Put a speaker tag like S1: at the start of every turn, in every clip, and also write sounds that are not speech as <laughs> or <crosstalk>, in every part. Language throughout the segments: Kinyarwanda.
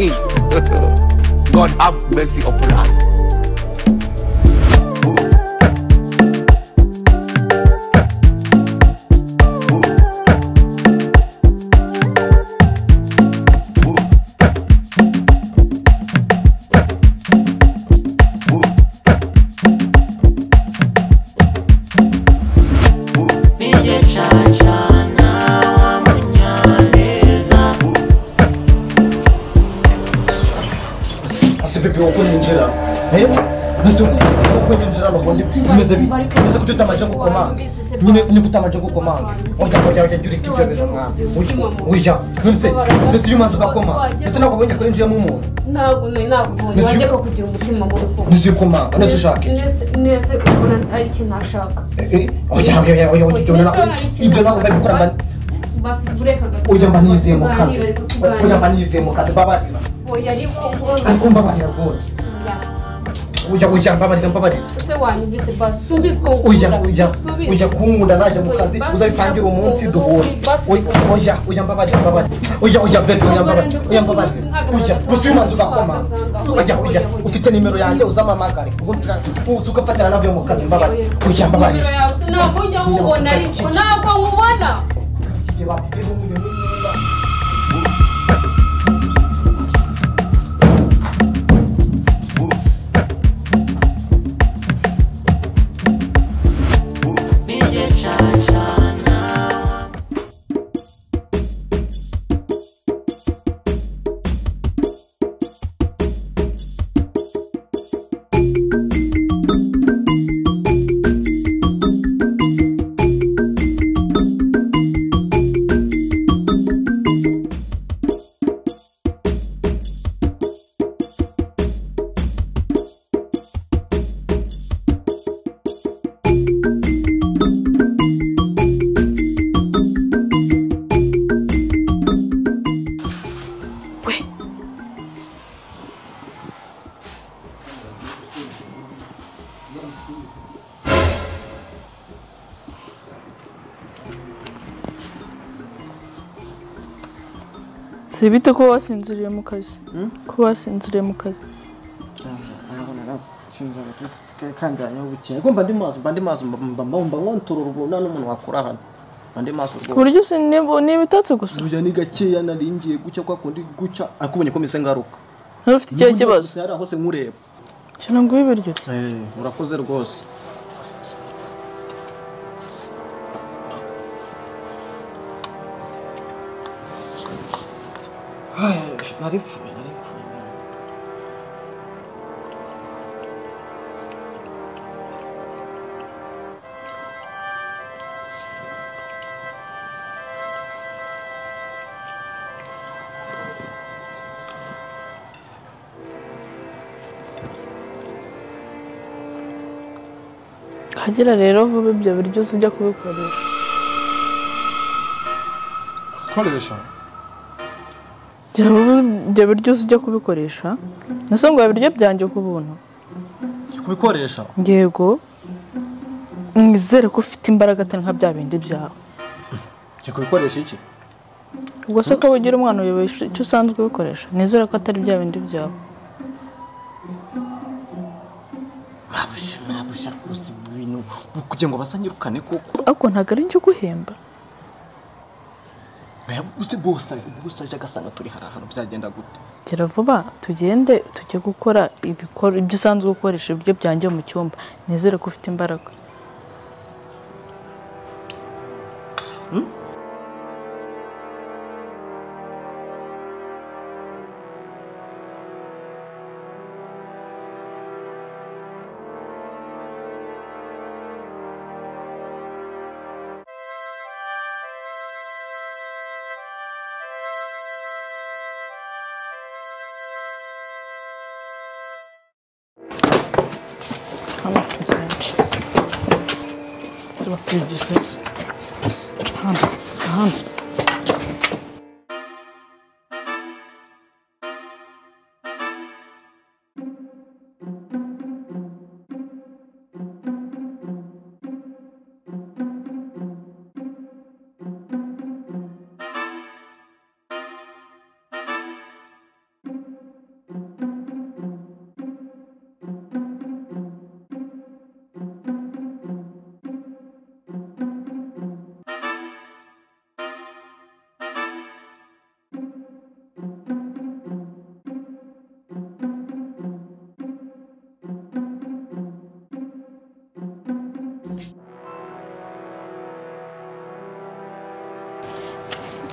S1: <laughs> God have mercy upon us.
S2: Ase pepe uko ninjira nase uko ninjira babundi bimeze bi bimeze ko tutamaje gukomanga nyine ni kutamaje gukomanga oja oja oja juri kibyo bintu mwana oja nse nse iyo umanza ugakoma nse nako bonye ko yinjiyemo umuntu
S3: ntabwo ntabwo
S2: Monsieur-
S3: wajya kugira umutima mubi koko
S2: nse ukomanga nse ushaka
S3: nese ubona ari ikintu ashaka
S2: oja ibyo nako ibyo nako babikora mba nizeye mu kazi oja mba nizeye mu kazi. babarira
S3: ariko
S2: mbabarira rwose mbabarira mbabarira ujya ujya kunkunda naje mu kazi uzabipangira umunsi mbabarira mbabarira ujya ujya bebe ujya mbabarira ujya mbabarira ujya gusa uyu manzi ugakoma ujya ujya ufite nimero yanjye uzamamagare ubundi ugafatira nabyo mu kazi mbabarira ujya mbabarira
S3: Nimero yawe se ntabwo ujya nkubona ariko ntabwo nkubona
S4: si bite ko wasinziriye mu kazi ko wasinziriye mu kazi
S2: bukeya ariko mba ndi maso mba ndi maso mba nkontorora ubu nta n'umuntu wakora hano mba ndi maso
S4: ku
S2: rwose
S4: buryo usi ni ibitotsi gusa
S2: burya ni gakeya naringiye gucya kwa kundi gucya ariko ubonye ko mise ngaruka
S4: ntari ufite ikihe kibazo
S2: hose nkureba
S4: shyira ngo ibiryo
S2: urakoze rwose nari mpfuye nari mpfuye
S4: hagira rero vuba ibyo biryo ujya kubikoresha
S2: koresha
S4: gira vuba ibyo biryo ujya kubikoresha nase ngo ibiryo byanjye ku buntu
S2: kubikoresha
S4: yego mwizere ko ufite imbaraga atari nka bya bindi byawe
S2: jya kubikoresha iki
S4: ubwo se ko wigira umwana uyoboye icyo usanzwe ubikoresha nizere ko atari bya bindi byawe
S2: ntabusha rwose ibintu kugira ngo basanyirukane koko
S4: ariko ntabwo ari njye uguhemba
S2: uzi bose bose aje agasanga turi hari ahantu byagenda gute?
S4: Gira vuba tugende tujye gukora ibyo usanzwe ukoresha ibiryo byanjye mu cyumba. Nizere ko ufite imbaraga. Tubakwigize hano hano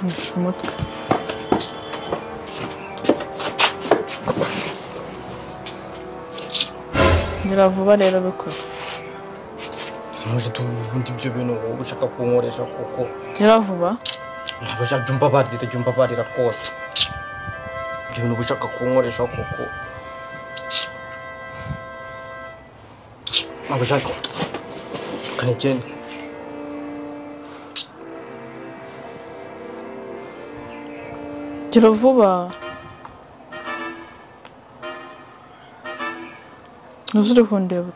S4: kanisha umutwe ngira vuba rero bikora
S2: tubundi ibyo bintu wowe ushaka kunkoresha kuko
S4: ngira vuba
S2: ntabwo ushaka jya umbabarira jya umbabarira rwose ibyo bintu uba ushaka kunkoresha kuko ntabwo ushaka kanigende
S4: gira vuba ntuzire kundeba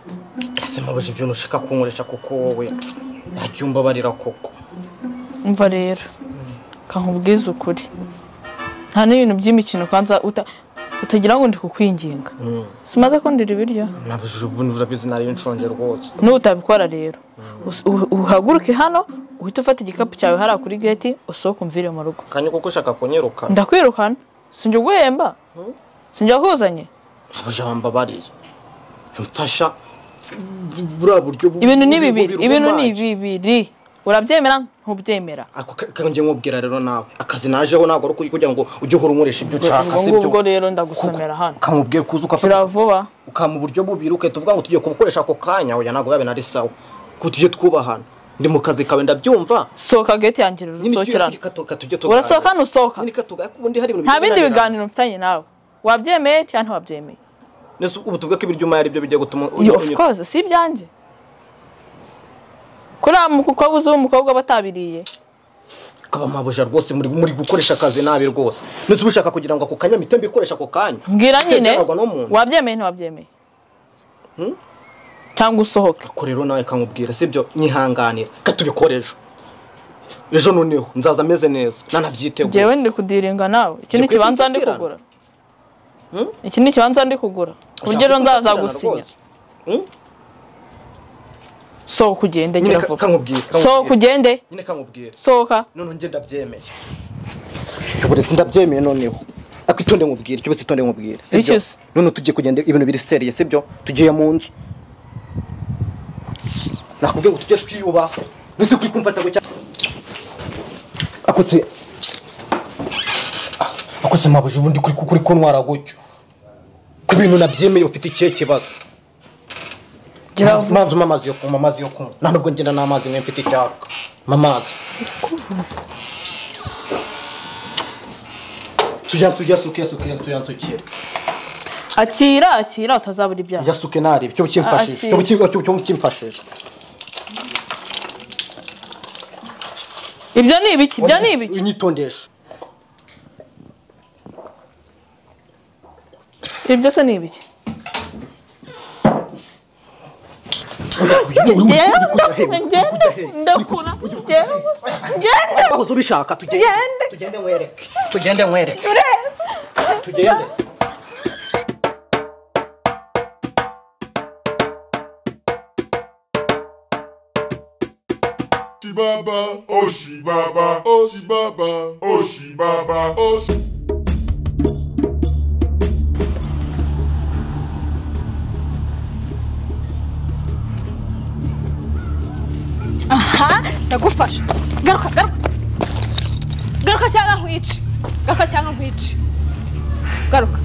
S2: ese mpabuje ibyo ushaka kunkoresha kuko wowe jya umbabarira koko
S4: umva rero kankubwize ukuri nta n'ibintu by'imikino uta- utagira ngo ndi kukwinginga simaze kundira ibiryo.
S2: Urabizi nari nshonje rwose.
S4: Nutabikora rero. Uhaguruke hano uhite ufata igikapu cyawe hariya kuri geti usohoke umvire mu rugo.
S2: Kanya kuko ushaka kunyirukana.
S4: Ndakwirukana. Sinjya uguhemba sinjya kuzanye
S2: ntabuje wambabariye mfasha. Buriya buryo bu-
S4: ibintu ni bibiri ibintu ni bibiri. Urabyemera? ntubyemera.
S2: Kanjye nkubwira rero nawe akazi najeho ntabwo ari kugira ngo ujye uhora unkoresha ibyo ushaka
S4: ubwo
S2: sibyo
S4: ngubwo rero ndagusomera hano.
S2: kamubwiye kuza
S4: gira
S2: ugafata
S4: vuba
S2: ukama uburyo bubiri ugahita uvuga ngo tugiye kubukoresha ako kanya oya ntabwo biba binari sawa. Ko tujye twubahana ndi mu kazi kawe ndabyumva.
S4: Sohoka geti yanjye
S2: nyine
S4: usohokerana
S2: tujye katuga tujye tuganira
S4: urasohoka hano usohoka
S2: nyine katuga ariko ubundi hari ibintu
S4: nta bindi biganiro mfitanye nawe. Wabyemeye cyangwa ntiwabyemeye
S2: ubu tuvuge ko ibiryo umaye ari byo bigiye gutuma
S4: of course si ibyanjye. Kuriya mukobwa uzi w'umukobwa aba atabiriye
S2: kaba mabuja rwose muri muri gukoresha akazi nabi rwose. Uba ushaka kugira ngo ako kanya mpite mbikoresha ako kanya.
S4: Mbwira nyine. wabyemeye ntiwabyemeye? Cyangwa usohoke?
S2: Ko rero nawe kamubwira sibyo? Nyihanganira katubikore ejo. Ejo noneho. Nzaza ameze neza. Nanabyiteguye
S4: ngewe ndi kudiringa nawe. Iki ni ikibanza ndi kugura. Iki ni ikibanza ndi kugura. Ku buryo ejo nzaza gusinya. Sohoka ugende
S2: nyine
S4: gira
S2: ka-
S4: vuba
S2: kankubwira
S4: sohoka ugende
S2: nyine kankubwira
S4: sohoka
S2: noneho njye ndabyemeye. Uburetse ndabyemeye noneho. Ariko itonde nkubwire icyo bose itonde nkubwire sibyo noneho tugiye kugenda ibintu biri seriye sibyo tugiye mu nzu. Nakubwiye ngo tujye twiyubaha nese kuri kumfata ngo cyane ako se ako se mabuje ubundi kuri kuntwara gutyo. Ku bintu nabyemeye ufite ikihe kibazo? Manzi umpa amazi yo kunywa amazi yo kunywa nta nubwo ngenda n'amazi mwe mfite icyaka mpa amazi tujya tujya suke suke tujya nsukire
S4: akira akira utazabura ibyaha
S2: tujya suke narebe cyo kimfashisha cyo kimfashisha
S4: ibyo ni ibiki ibyo ni ibiki
S2: unyitondesha
S4: ibyo se ni ibiki ndakura ngende
S2: aho ubishaka tugende
S4: Gende.
S2: tugende nkwereke tugende nkwereke tugende
S5: Shibaba, oh Shibaba, oh Shibaba,
S6: ndagufasha garuka garuka. Garuka cyangwa nkwice. Garuka cyangwa nkwice. Garuka.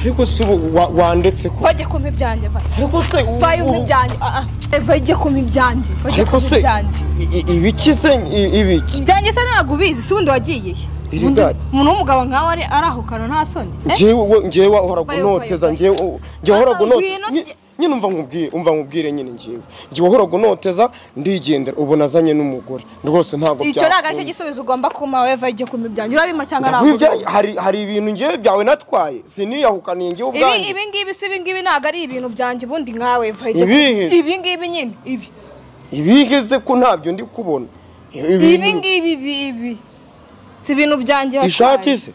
S2: Ariko se ubu wa- wandetse ko
S6: vajya kumpa ibyanjye
S2: ariko se
S6: vayo umpa ibyanjye ah ah. Vajya kumpa ibyanjye
S2: ariko
S6: kumpa ibyanjye
S2: ibiki se ibiki?
S6: Ibyanjye se ntabwo ubizi si wundi wagiye. Umuntu w'umugabo nkawe ari kantu nta soni. Eh?
S2: njyewe njyewe wahoraga
S6: Vayo,
S2: unoteza
S6: vayo,
S7: nyine umva nkubwire umva nkubwire nyine ngewe ngewe wahoraga unoteza ndigendera. Ubu nazanye n'umugore. Rwose ntabwo
S6: icyo ntabwo ari cyo
S7: byakunda.
S6: gisubizo ugomba kumpa weva igihe kumpa ibyanjye. Urabima cyangwa ntabwo
S7: hari hari ibintu ngewe byawe natwaye. Siniyahukaniye ngewe ubwanjye
S6: ibi ngibi si ibi ngibi ntabwo ari ibintu byanjye. Ubundi nkawe weva ibi ngibi nyine ibi.
S7: Ibiheze ko ntabyo ndi kubona.
S6: Ibi ngibi ibi ibi. Si ibintu byanjye watwaye.
S7: ishati se.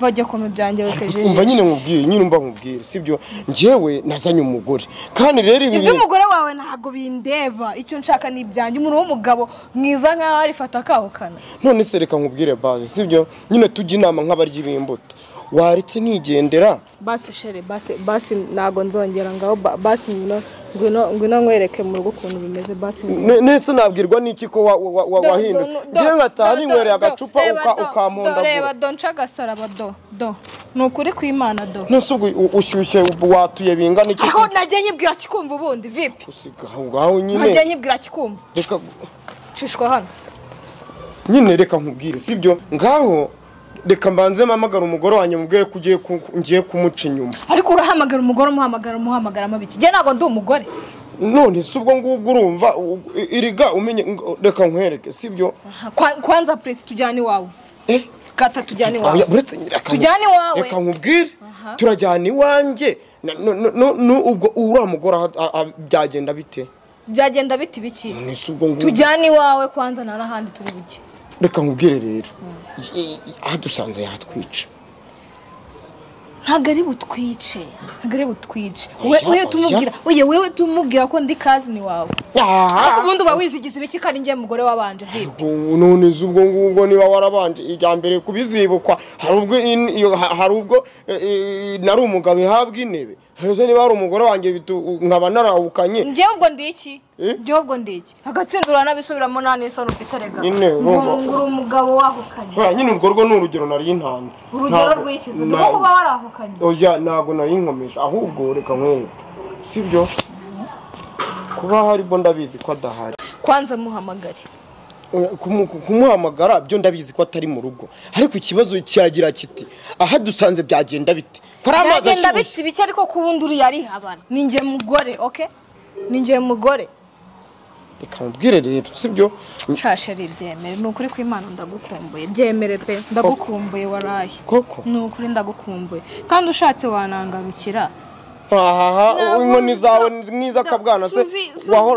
S6: Vajya kumpa ibyanjye wekeje
S7: umva nyine nkubwire nyine umva nkubwire sibyo ngewe nazanye umugore. Kandi rero ibi
S6: iby'umugore wawe ntabwo bindeba. Icyo nshaka ni ibyanjye. Umuntu w'umugabo mwiza nkaho arifata akahukana
S7: none se reka nkubwire baje sibyo nyine tujya inama nk'abaryi b'imbuto waretse nigendera?
S6: Basi shere basi basi ntabwo nzongera ngaho. Ba- basi ngwino ngwino nkwereke mu rugo ukuntu bimeze basi
S7: Ne- nese nabwirwa n'iki ko wahinduye? ngewe nkataha
S6: do-
S7: agacupa
S6: reba
S7: uka-
S6: do- do- reba do nca agasaraba do do. Ni ukuri kw'imana do.
S7: Nese ushyushye watuye bingana iki?
S6: Aho nagiye nyibwira kikumva ubundi vipi
S7: usiga aho ngaho
S6: nagiye
S7: nyine
S6: nyibwira kikumva.
S7: Reka
S6: cishwa hano.
S7: Nyine reka nkubwire sibyo? Ngaho reka mbanze mpamagara umugore wanjye mubwire ko ngiye kumuca inyuma.
S6: Ariko urahamagara umugore umuhamagara umuhamagara amabiki njye ntabwo ndi umugore.
S7: None si ubwo ngubwo urumva iriga umenye reka nkwereke sibyo
S6: Kwa- kwanza puresi tujyane iwawe.
S7: Eh?
S6: Kata tujyane
S7: Oya,
S6: iwawe. Tujyane iwawe.
S7: reka nkubwire turajyana iwanjye. Ubwo uriya mugore byagenda bite?
S6: Byagenda biti biki? Tujyane iwawe kwanza nta n'ahandi turi bujye
S7: reka nkubwire rero. Ahadusanze yatwica
S6: ntabwo ari butwice. Ntabwo ari butwice.
S7: Oya,
S6: we we
S7: oya.
S6: tumubwira oye wewe tumubwira ko ndi kazini wawe. Ariko ubundi uba wizigiza ibiki ko ari njye mugore wabanje
S7: none se ubwo ngubwo niba warabanje. Ijya mbere kubizibukwa hari ubwo eh, eh, nari umugabo ihabwa intebe. Ese niba hari umugore wanjye bitu- nkaba narawukanye.
S6: Njyewe ubwo ndi iki?
S7: Eh?
S6: njyewe ubwo ndi iki? Agatsindura n'abisubiramo nta n'isoni ufite rega.
S7: Nyine, urumva.
S6: umugabo wahukanye.
S7: Oya, nyine urwo rwo ni urugero nari ntanze.
S6: Urugero rw'ikizi ni kuba warahukanye?
S7: Oya ntabwo nari nkomeje. Ahubwo reka nkwereke. Sibyo kuba haribwo ndabizi ko adahari.
S6: Kwanza muhamagare.
S7: Kumuhamagara byo ndabizi ko atari mu rugo. Ariko ikibazo kiragira kiti aha dusanze byagenda bite? Ko ashyushye
S6: biti bike ariko ku wundi uriya arihabara ni njye mugore oke ni njye mugore.
S7: Reka mubwire rero sibyo
S6: nshashari byemere. Ni ukuri kw'imana ndagukumbuye. Byemere pe. Ndagukumbuye waraye.
S7: Koko?
S6: Ni ukuri ndagukumbuye. Kandi ushatse wanangarukira
S7: ntahaha inkoni zawe nk'iz'akabwana se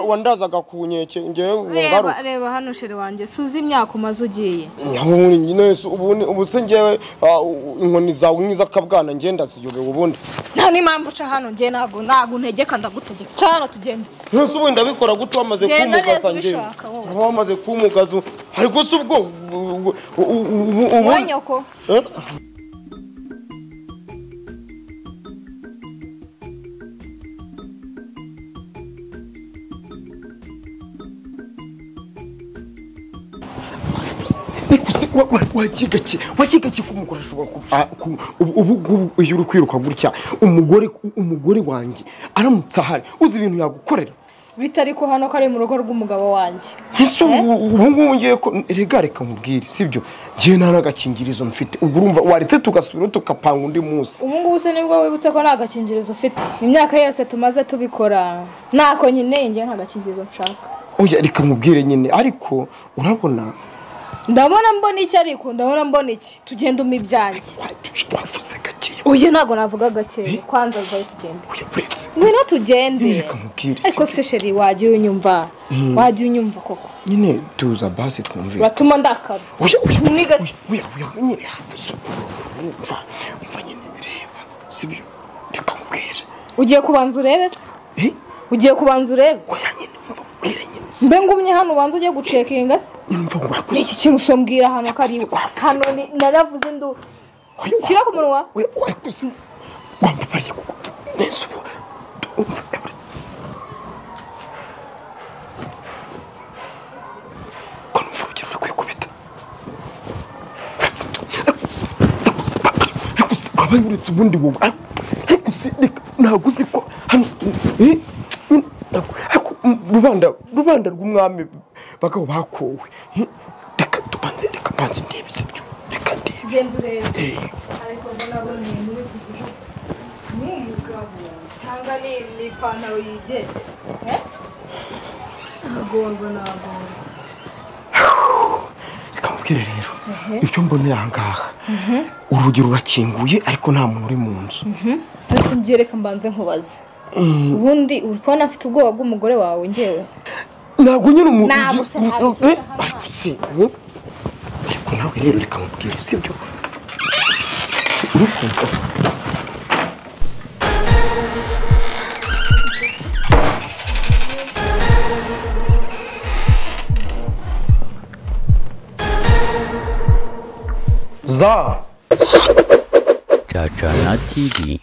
S7: wandazaga ku nkeke ngewe
S6: reba reba hano shere wanjye suzi imyaka umaze ugiye
S7: ubu se ngewe ah, inkoni zawe nk'iz'akabwana ngenda ziyobewe ubundi
S6: nta n'impamvu uca hano njye ntabwo ntabwo ntegeka ndagutegeka ca hano tugende
S7: ntose ubundi ndabikora gutyo wamaze
S6: neza
S7: ngewe wamaze kumugaza ariko se ubwo u- u- u- ki ko umugore ashobora ubu ubu ngubu iyo uri kwiruka gutya. Umugore umugore wanjye aramutse ahari. Uzi ibintu yagukorera?
S6: Bitari ko hano ko ari mu rugo rw'umugabo wanjye.
S7: Ese ubu ubu ngubu ngiye ko rega reka nkubwire sibyo ngewe nta n'agakingirizo mfite. Ubwo urumva waretse tugasubira tukapanga undi munsi.
S6: Ubu ngubu se ni bwo wibutse ko nta gakingirizo ufite imyaka yose tumaze tubikora ntako nyine njye nta gakingirizo nshaka.
S7: Reka nkubwire nyine. Ariko urabona
S6: ndabona mbona iki ariko? Ndabona mbona iki? Tugenda umpa ibyanjye.
S7: Wa- wavuze gakeya
S6: uyu ntabwo navuga gake. Kwanza zawe tugende. Ngwino tugende. Ariko se sheri wajya unyumva. Wajya unyumva koko.
S7: Nyine tuza basi twumvire
S6: uratuma ndakara.
S7: Nyine umva nyine reba sibyo reka nkubwire
S6: ugiye kubanza urebe se?
S7: Eh?
S6: Ugiye kubanza urebe
S7: oya nyine umva nkubwire nyine
S6: mbe ngumye hano ubanza ujye gucekinga se ni iki kintu usombwira hano ko ari hano ni- naravuze ndu shyira ku munwa.
S7: Kuko neza ubu. Ko numva urugero ruri kwikubita wabaye uretse ubundi wowe. Ntabwo uzi ko hano eh, nyine, ntabwo- ariko, mm, rubanda rubanda rw'umwami bagabo bakowe. Reka tubanze reka banze ndebe sibyo reka ndebe. Eh,
S6: ariko ndabona ni muri iki gihugu cyangwa agorwa nagorwa
S7: reka nkubwire rero. Icyo mboneye aha ngaha. Urugi rurakinguye ariko nta muntu uri mu nzu.
S6: Ariko ngiye reka mbanze nkubaze. Ubundi uri kubona afite ubwoba bw'umugore wawe ngewe
S7: ntabwo nyine Eh, ariko se eh? ariko nawe rero reka mubwire sibyo Si, uri kumva za
S8: cacana TV.